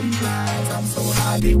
sunrise. I'm so happy.